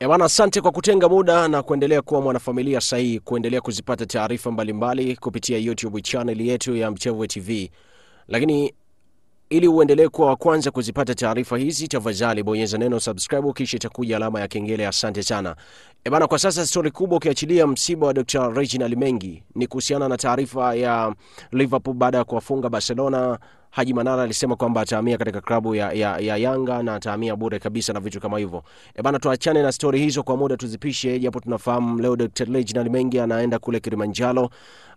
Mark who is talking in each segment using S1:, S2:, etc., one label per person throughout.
S1: Ewana, asante kwa kutenga muda na kuendelea kuwa mwanafamilia sahihi, kuendelea kuzipata taarifa mbalimbali kupitia YouTube channel yetu ya Mchevwe TV. Lakini ili uendelee kuwa wa kwanza kuzipata taarifa hizi, tafadhali bonyeza neno subscribe, kisha itakuja alama ya kengele. Asante sana. Ebana, kwa sasa stori kubwa ukiachilia msiba wa Dr. Reginald Mengi ni kuhusiana na taarifa ya Liverpool baada ya kuwafunga Barcelona. Haji Manara alisema kwamba atahamia katika klabu ya, ya, ya Yanga na atahamia bure kabisa na vitu kama hivyo. E bana, tuachane na stori hizo kwa muda, tuzipishe, japo tunafahamu leo Dr. Reginald Mengi anaenda kule Kilimanjaro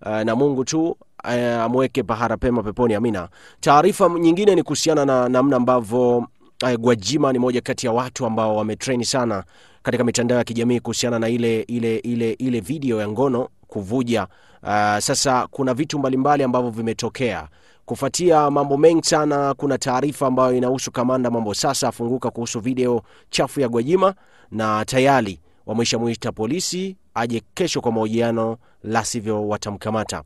S1: uh, na Mungu tu uh, amweke pahara pema peponi, amina. Taarifa nyingine ni kuhusiana na namna ambavyo uh, Gwajima ni moja kati ya watu ambao wametreni sana katika mitandao ya kijamii kuhusiana na ile ile ile ile video ya ngono kuvuja. Uh, sasa kuna vitu mbalimbali ambavyo vimetokea kufuatia mambo mengi sana. Kuna taarifa ambayo inahusu kamanda mambo sasa afunguka kuhusu video chafu ya Gwajima, na tayari wameshamwita polisi aje kesho kwa mahojiano, la sivyo watamkamata.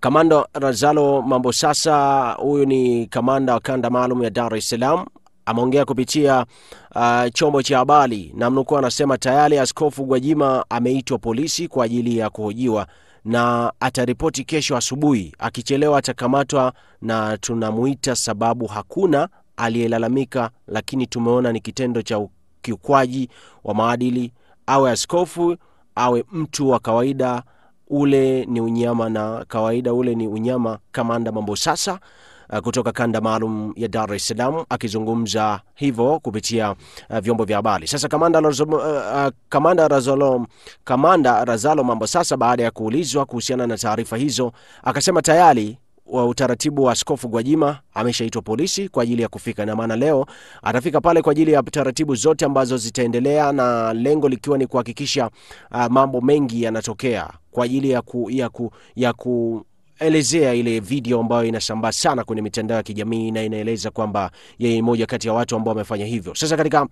S1: Kamanda Razalo Mambo sasa, huyu ni kamanda wa kanda maalum ya Dar es Salaam, ameongea kupitia uh, chombo cha habari na mnukuu, anasema tayari Askofu Gwajima ameitwa polisi kwa ajili ya kuhojiwa na ataripoti kesho asubuhi. Akichelewa atakamatwa na tunamuita, sababu hakuna aliyelalamika, lakini tumeona ni kitendo cha ukiukwaji wa maadili, awe askofu awe mtu wa kawaida, ule ni unyama na kawaida, ule ni unyama. Kamanda Mambo sasa kutoka kanda maalum ya Dar es Salaam akizungumza hivyo kupitia uh, vyombo vya habari. Sasa kamanda, Razalom, uh, uh, kamanda, Razalo, kamanda Razalo Mambo sasa baada ya kuulizwa kuhusiana na taarifa hizo akasema tayari wa utaratibu wa Askofu Gwajima ameshaitwa polisi kwa ajili ya kufika, na maana leo atafika pale kwa ajili ya taratibu zote ambazo zitaendelea, na lengo likiwa ni kuhakikisha uh, mambo mengi yanatokea kwa ajili ya ku, ya ku, ya ku elezea ile video ambayo inasambaa sana kwenye mitandao ya kijamii na inaeleza kwamba yeye moja kati ya watu ambao wamefanya hivyo. Sasa katika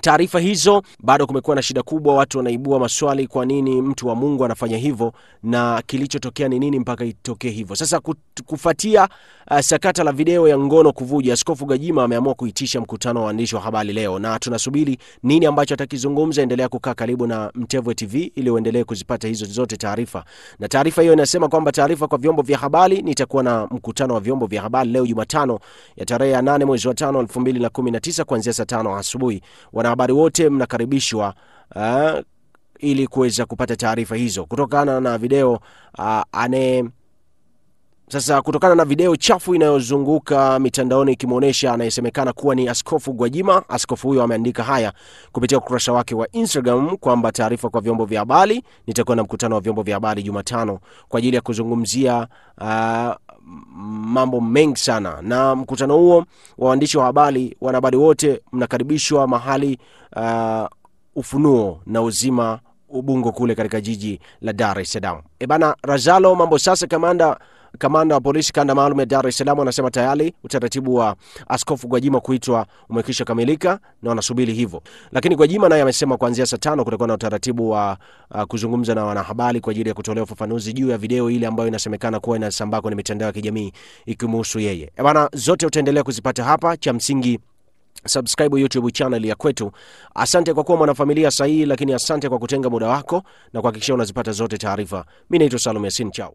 S1: taarifa hizo bado kumekuwa na shida kubwa, watu wanaibua maswali, kwa nini mtu wa Mungu anafanya hivyo na kilichotokea ni nini mpaka itokee hivyo. Sasa kufuatia uh, sakata la video ya ngono kuvuja, Askofu Gwajima ameamua kuitisha mkutano wa waandishi wa habari leo, na tunasubiri nini ambacho atakizungumza. Endelea kukaa karibu na Mtevwe TV ili uendelee kuzipata hizo zote taarifa, na taarifa hiyo inasema kwamba taarifa kwa vyombo vya habari, nitakuwa na mkutano wa vyombo vya habari leo Jumatano ya tarehe ya 8 mwezi wa 5 2019 kuanzia saa 5 asubuhi wanahabari wote mnakaribishwa uh, ili kuweza kupata taarifa hizo kutokana na video uh, ane sasa kutokana na video chafu inayozunguka mitandaoni ikimwonyesha anayesemekana kuwa ni Askofu Gwajima. Askofu huyo ameandika haya kupitia ukurasa wake wa Instagram kwamba taarifa kwa vyombo vya habari, nitakuwa na mkutano wa vyombo vya habari Jumatano kwa ajili ya kuzungumzia uh, mambo mengi sana, na mkutano huo wa waandishi wa habari, wanahabari wote mnakaribishwa mahali uh, Ufunuo na Uzima Ubungo kule katika jiji la Dar es Salaam. E bana, Razalo Mambo sasa kamanda kamanda wa polisi kanda maalum ya Dar es Salaam anasema tayari utaratibu wa Askofu Gwajima kuitwa umekwisha kamilika na wanasubiri hivyo, lakini Gwajima naye amesema kuanzia saa tano kutakuwa na utaratibu wa uh, kuzungumza na wanahabari kwa ajili ya kutolea ufafanuzi juu ya video ile ambayo inasemekana kuwa inasambaa kwenye mitandao ya kijamii ikimhusu yeye. E bana, zote utaendelea kuzipata hapa, cha msingi subscribe YouTube channel ya kwetu. Asante kwa kuwa mwanafamilia sahihi, lakini asante kwa kutenga muda wako na kuhakikisha unazipata zote taarifa. Mi naitwa Salum Yasin, chao.